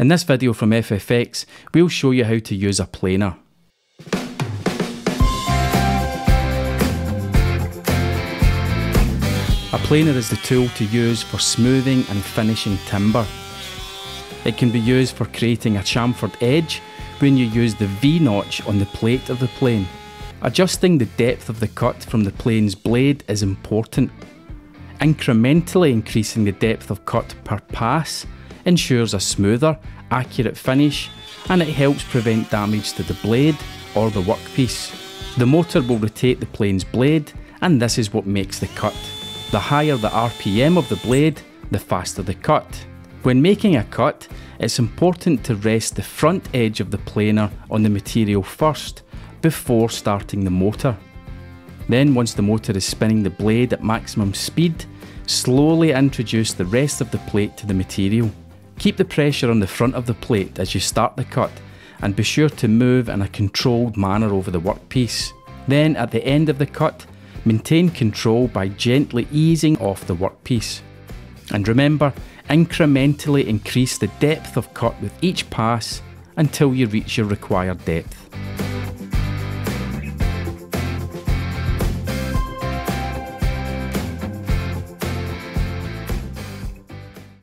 In this video from FFX, we'll show you how to use a planer. A planer is the tool to use for smoothing and finishing timber. It can be used for creating a chamfered edge when you use the V-notch on the plate of the plane. Adjusting the depth of the cut from the plane's blade is important. Incrementally increasing the depth of cut per pass ensures a smoother, accurate finish and it helps prevent damage to the blade or the workpiece. The motor will rotate the plane's blade and this is what makes the cut. The higher the RPM of the blade, the faster the cut. When making a cut, it's important to rest the front edge of the planer on the material first before starting the motor. Then once the motor is spinning the blade at maximum speed, slowly introduce the rest of the plate to the material. Keep the pressure on the front of the plate as you start the cut and be sure to move in a controlled manner over the workpiece. Then at the end of the cut, Maintain control by gently easing off the workpiece. And remember, incrementally increase the depth of cut with each pass until you reach your required depth.